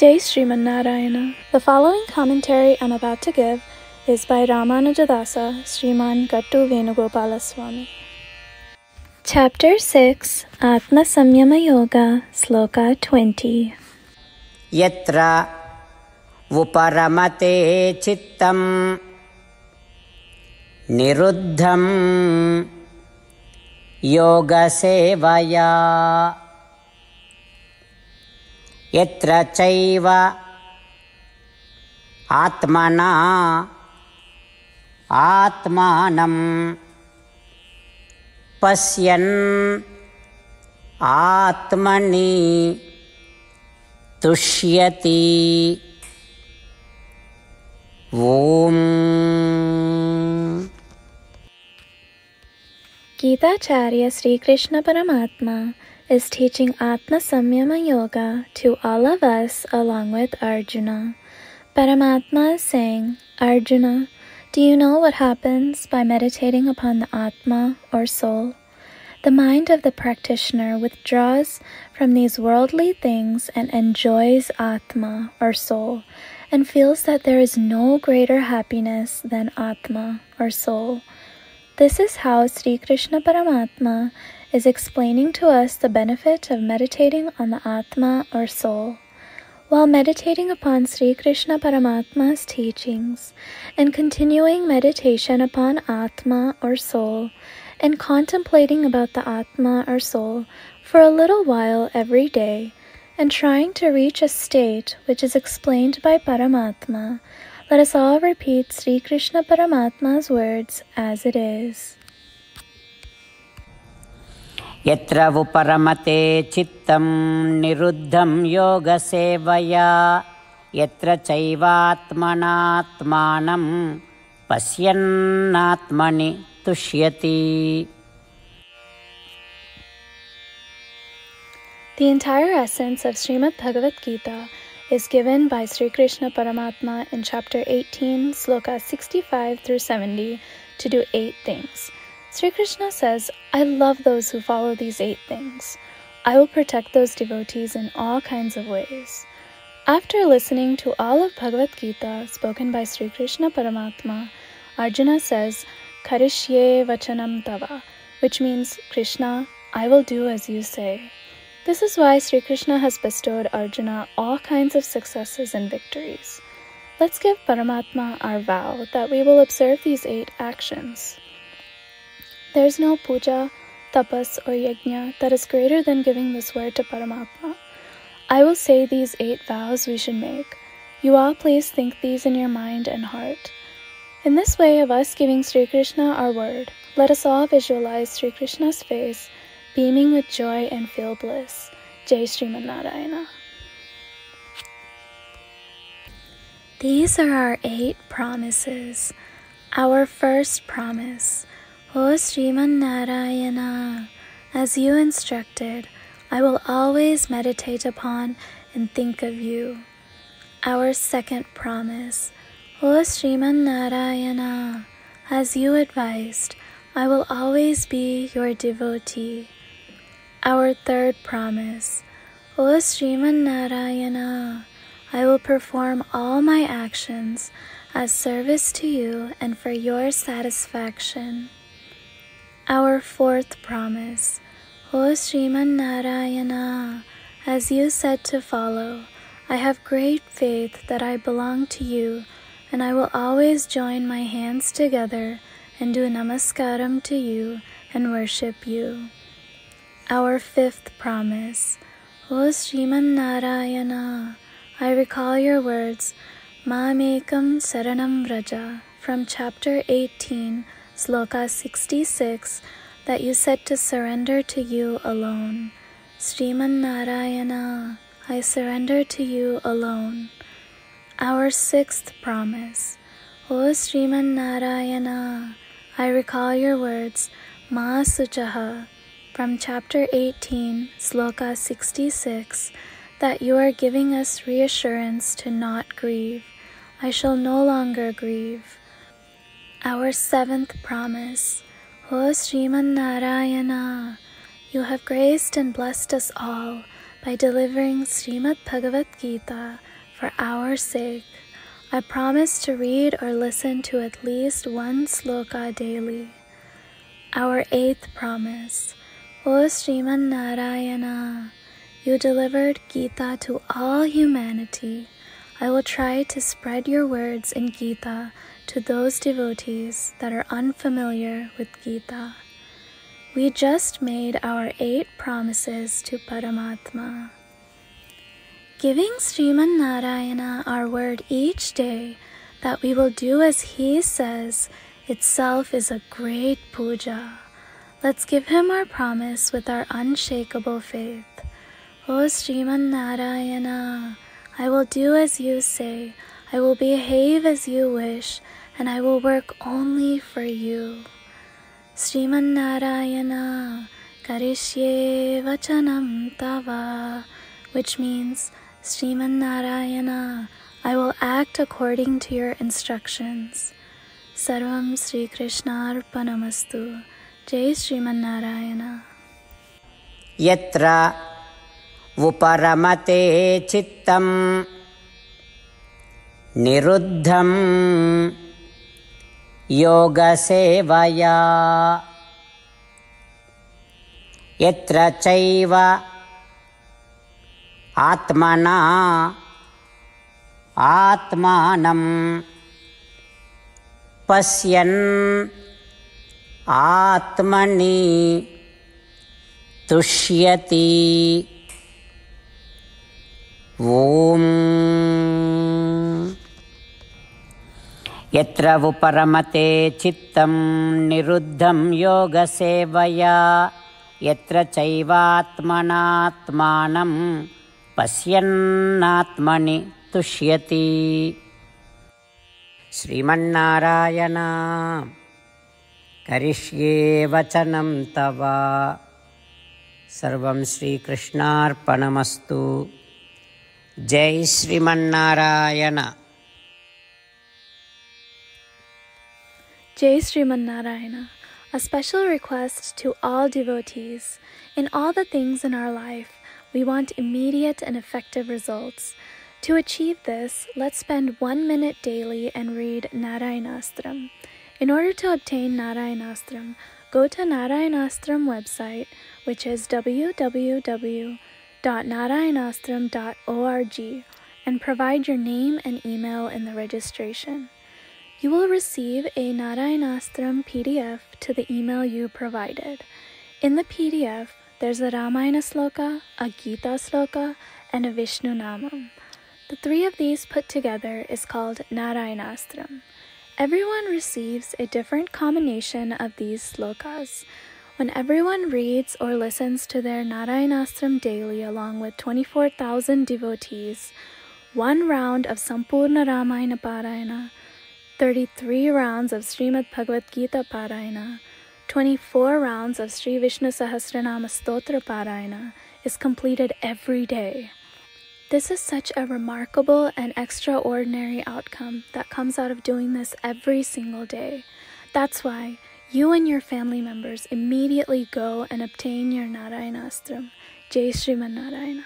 Jai The following commentary I'm about to give is by Ramanujadasa Sriman Gattu Venugopalaswamy. Chapter 6 Atma Samyama Yoga Sloka 20 Yatra vuparamate Chittam Niruddham Yoga Sevaya. यत्र चैव आत्मना आत्मानं पश्यन् आत्मनि तुष्यति। ॐ। Krishna Paramatma is teaching Atma Samyama Yoga to all of us along with Arjuna. Paramatma is saying, Arjuna, do you know what happens by meditating upon the Atma or soul? The mind of the practitioner withdraws from these worldly things and enjoys Atma or soul and feels that there is no greater happiness than Atma or soul. This is how Sri Krishna Paramatma is explaining to us the benefit of meditating on the Atma or soul. While meditating upon Sri Krishna Paramatma's teachings and continuing meditation upon Atma or soul and contemplating about the Atma or soul for a little while every day and trying to reach a state which is explained by Paramatma, let us all repeat Sri Krishna Paramatma's words as it is. यत्र उपरमते चित्तं निरुद्धं योगसेवया यत्र चैवात्मनात्मानं पश्यन्नात्मनि तुष्यति The entire essence of Srimad Bhagavad Gita is given by Sri Krishna Paramatma in chapter 18, sloka 65 through 70, to do eight things. Sri Krishna says, I love those who follow these eight things. I will protect those devotees in all kinds of ways. After listening to all of Bhagavad Gita spoken by Sri Krishna Paramatma, Arjuna says, Karishye Vachanam Tava, which means, Krishna, I will do as you say. This is why Sri Krishna has bestowed Arjuna all kinds of successes and victories. Let's give Paramatma our vow that we will observe these eight actions. There is no puja, tapas, or yajna that is greater than giving this word to Paramatma. I will say these eight vows we should make. You all please think these in your mind and heart. In this way of us giving Sri Krishna our word, let us all visualize Sri Krishna's face beaming with joy and feel bliss. Jai Sriman. These are our eight promises. Our first promise, O Sriman Narayana, as you instructed, I will always meditate upon and think of you. Our second promise, O Sriman Narayana, as you advised, I will always be your devotee. Our third promise, O Sriman Narayana, I will perform all my actions as service to you and for your satisfaction. Our fourth promise, O Sriman Narayana, as you said to follow, I have great faith that I belong to you, and I will always join my hands together and do namaskaram to you and worship you. Our fifth promise, O Sriman Narayana, I recall your words, Mamekam Saranam Vraja, from chapter 18, sloka 66, that you said to surrender to you alone. Sriman Narayana, I surrender to you alone. Our sixth promise, O Sriman Narayana, I recall your words, Ma from chapter 18, sloka 66 that you are giving us reassurance to not grieve. I shall no longer grieve. Our seventh promise, O Sriman Narayana, you have graced and blessed us all by delivering Srimad Bhagavad Gita for our sake. I promise to read or listen to at least one sloka daily. Our eighth promise. O Sriman Narayana, you delivered Gita to all humanity. I will try to spread your words in Gita to those devotees that are unfamiliar with Gita. We just made our eight promises to Paramatma. Giving Sriman Narayana our word each day that we will do as he says itself is a great puja. Let's give him our promise with our unshakable faith. O Sriman Narayana, I will do as you say, I will behave as you wish, and I will work only for you. Sriman Narayana, Karishye Vachanam Tava, which means, Sriman Narayana, I will act according to your instructions. Sarvam Sri Krishna Arpanamastu. जय श्रीमन्नारायण यत्र उपरमते चित्तं निरुद्धं योगसेवया। यत्र चैव आत्मना आत्मानं पश्यन् आत्मनि तुष्यति। ॐ यत्र उपरमते चित्तं निरुद्धं योगसेवया यत्र चैवात्मनात्मानं पश्यन्नात्मनि तुष्यति। श्रीमन्नारायण करिष्ये वचनं तव। सर्वं श्रीकृष्णार्पणमस्तु। जय Sriman Narayana Jai Sriman Narayana. A special request to all devotees. In all the things in our life, we want immediate and effective results. To achieve this, let's spend one minute daily and read Narayanastram. In order to obtain Narayanastram, go to Narayanastram website, which is www.narayanastram.org, and provide your name and email in the registration. You will receive a Narayanastram PDF to the email you provided. In the PDF, there's a Ramayana sloka, a Gita sloka, and a Vishnu Namam. The three of these put together is called Narayanastram. Everyone receives a different combination of these slokas. When everyone reads or listens to their Narayanastram daily along with 24,000 devotees, one round of Sampurna Ramayana Parayana, 33 rounds of Srimad Bhagavad Gita Parayana, 24 rounds of Sri Vishnu Sahasranama Stotra Parayana is completed every day. This is such a remarkable and extraordinary outcome that comes out of doing this every single day. That's why you and your family members immediately go and obtain your Narayanastram. Jai Sriman Narayana.